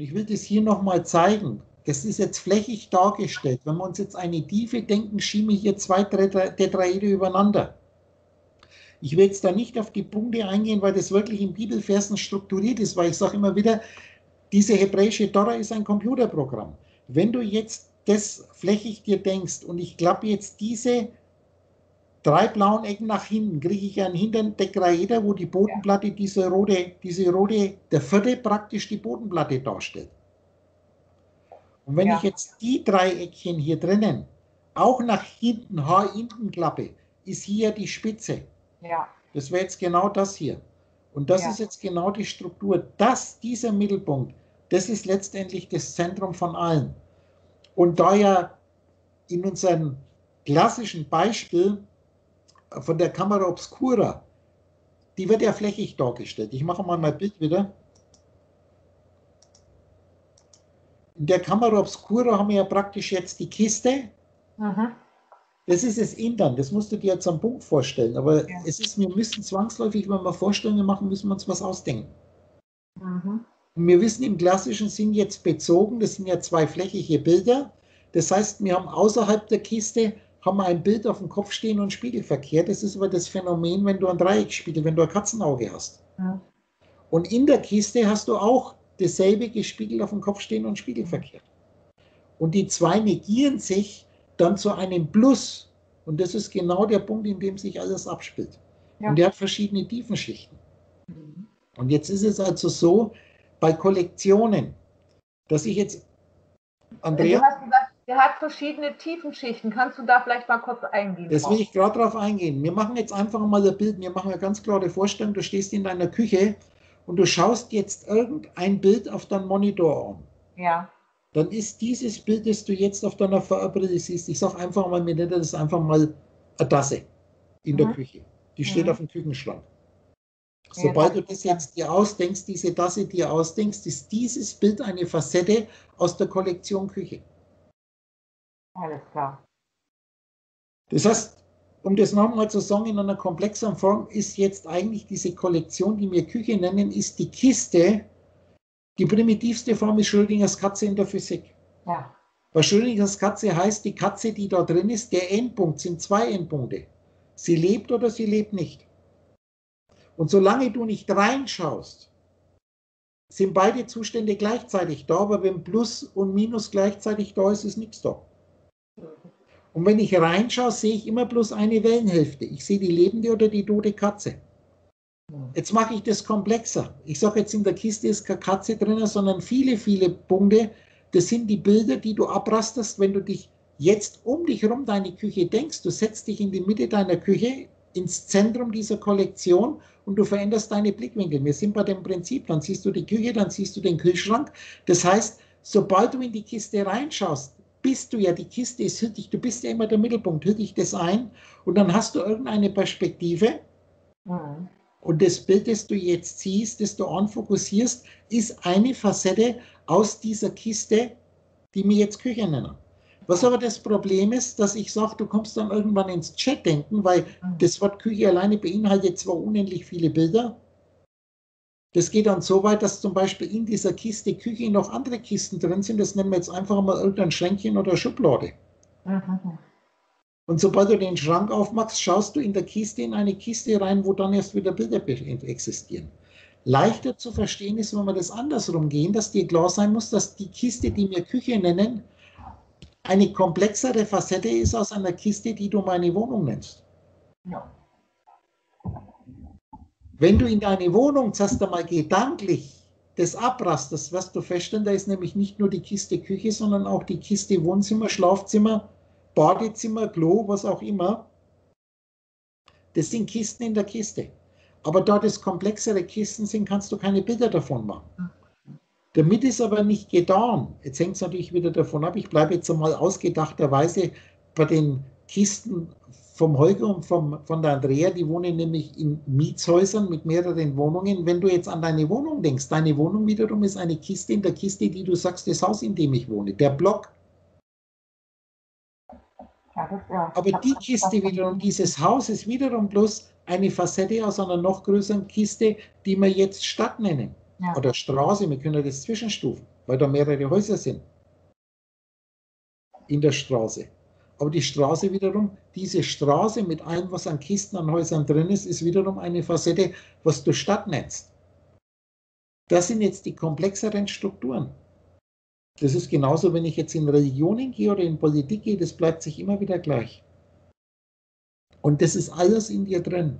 Und ich will das hier nochmal zeigen. Das ist jetzt flächig dargestellt. Wenn wir uns jetzt eine Tiefe denken, schieben wir hier zwei Tetraeder übereinander. Ich will jetzt da nicht auf die Punkte eingehen, weil das wirklich in Bibelversen strukturiert ist, weil ich sage immer wieder, diese hebräische Tora ist ein Computerprogramm. Wenn du jetzt das flächig dir denkst und ich klappe jetzt diese drei blauen Ecken nach hinten, kriege ich einen hinteren Dekraeder, wo die Bodenplatte diese rote, diese rote, der vierte praktisch die Bodenplatte darstellt. Und wenn ja. ich jetzt die drei Eckchen hier drinnen auch nach hinten, Haar hinten klappe, ist hier die Spitze. Ja. Das wäre jetzt genau das hier. Und das ja. ist jetzt genau die Struktur. Das, dieser Mittelpunkt, das ist letztendlich das Zentrum von allen. Und da ja in unserem klassischen Beispiel von der Kamera Obscura, die wird ja flächig dargestellt. Ich mache mal mein Bild wieder. In der Kamera Obscura haben wir ja praktisch jetzt die Kiste. Aha. Das ist das Intern, das musst du dir jetzt am Punkt vorstellen. Aber ja. es ist, wir müssen zwangsläufig, wenn wir Vorstellungen machen, müssen wir uns was ausdenken. Mhm. Und wir wissen im klassischen Sinn jetzt bezogen, das sind ja zwei flächige Bilder. Das heißt, wir haben außerhalb der Kiste haben wir ein Bild auf dem Kopf stehen und Spiegelverkehr. Das ist aber das Phänomen, wenn du ein Dreieckspiegel, wenn du ein Katzenauge hast. Ja. Und in der Kiste hast du auch dasselbe gespiegelt auf dem Kopf stehen und Spiegelverkehr. Und die zwei negieren sich dann zu einem Plus. Und das ist genau der Punkt, in dem sich alles abspielt. Ja. Und der hat verschiedene Tiefenschichten. Mhm. Und jetzt ist es also so, bei Kollektionen, dass ich jetzt, Andrea. Du hast gesagt, der hat verschiedene Tiefenschichten. Kannst du da vielleicht mal kurz eingehen? Das will ich gerade darauf eingehen. Wir machen jetzt einfach mal ein Bild. Wir machen eine ganz klare Vorstellung. Du stehst in deiner Küche und du schaust jetzt irgendein Bild auf deinen Monitor an. Ja. Dann ist dieses Bild, das du jetzt auf deiner VR-Brille siehst, ich sage einfach mal, wir nennen das einfach mal eine Tasse in mhm. der Küche. Die steht mhm. auf dem Küchenschrank. Sobald du das jetzt dir ausdenkst, diese Tasse dir ausdenkst, ist dieses Bild eine Facette aus der Kollektion Küche. Alles klar. Das heißt, um das nochmal zu sagen, in einer komplexeren Form ist jetzt eigentlich diese Kollektion, die wir Küche nennen, ist die Kiste. Die primitivste Form ist Schrödingers Katze in der Physik. Ja. Bei Schrödingers Katze heißt, die Katze, die da drin ist, der Endpunkt sind zwei Endpunkte. Sie lebt oder sie lebt nicht. Und solange du nicht reinschaust, sind beide Zustände gleichzeitig da, aber wenn Plus und Minus gleichzeitig da ist, ist nichts da. Und wenn ich reinschaue, sehe ich immer bloß eine Wellenhälfte. Ich sehe die lebende oder die tote Katze. Jetzt mache ich das komplexer. Ich sage jetzt in der Kiste ist keine Katze drin, sondern viele, viele Punkte. Das sind die Bilder, die du abrasterst, wenn du dich jetzt um dich herum deine Küche denkst. Du setzt dich in die Mitte deiner Küche, ins Zentrum dieser Kollektion und du veränderst deine Blickwinkel. Wir sind bei dem Prinzip, dann siehst du die Küche, dann siehst du den Kühlschrank. Das heißt, sobald du in die Kiste reinschaust, bist du ja, die Kiste ist hüttig, du bist ja immer der Mittelpunkt, hüttig das ein und dann hast du irgendeine Perspektive. Mhm. Und das Bild, das du jetzt siehst, das du anfokussierst, ist eine Facette aus dieser Kiste, die wir jetzt Küche nennen. Was aber das Problem ist, dass ich sage, du kommst dann irgendwann ins Chat denken, weil mhm. das Wort Küche alleine beinhaltet zwar unendlich viele Bilder, das geht dann so weit, dass zum Beispiel in dieser Kiste Küche noch andere Kisten drin sind. Das nennen wir jetzt einfach mal irgendein Schränkchen oder Schublade. Mhm. Und sobald du den Schrank aufmachst, schaust du in der Kiste in eine Kiste rein, wo dann erst wieder Bilder existieren. Leichter zu verstehen ist, wenn wir das andersrum gehen, dass dir klar sein muss, dass die Kiste, die wir Küche nennen, eine komplexere Facette ist aus einer Kiste, die du meine Wohnung nennst. Ja. Wenn du in deine Wohnung zuerst einmal gedanklich das abrastest, wirst du feststellen, da ist nämlich nicht nur die Kiste Küche, sondern auch die Kiste Wohnzimmer, Schlafzimmer, Badezimmer, Klo, was auch immer. Das sind Kisten in der Kiste. Aber da das komplexere Kisten sind, kannst du keine Bilder davon machen. Damit ist aber nicht getan. Jetzt hängt es natürlich wieder davon ab. Ich bleibe jetzt einmal ausgedachterweise bei den Kisten vom Holger und vom, von der Andrea, die wohnen nämlich in Mietshäusern mit mehreren Wohnungen. Wenn du jetzt an deine Wohnung denkst, deine Wohnung wiederum ist eine Kiste in der Kiste, die du sagst, das Haus, in dem ich wohne, der Block. Aber die Kiste wiederum, dieses Haus ist wiederum bloß eine Facette aus einer noch größeren Kiste, die wir jetzt Stadt nennen. Ja. Oder Straße, wir können das zwischenstufen, weil da mehrere Häuser sind. In der Straße. Aber die Straße wiederum, diese Straße mit allem, was an Kisten, an Häusern drin ist, ist wiederum eine Facette, was du Stadt nennst. Das sind jetzt die komplexeren Strukturen. Das ist genauso, wenn ich jetzt in Religionen gehe oder in Politik gehe, das bleibt sich immer wieder gleich. Und das ist alles in dir drin.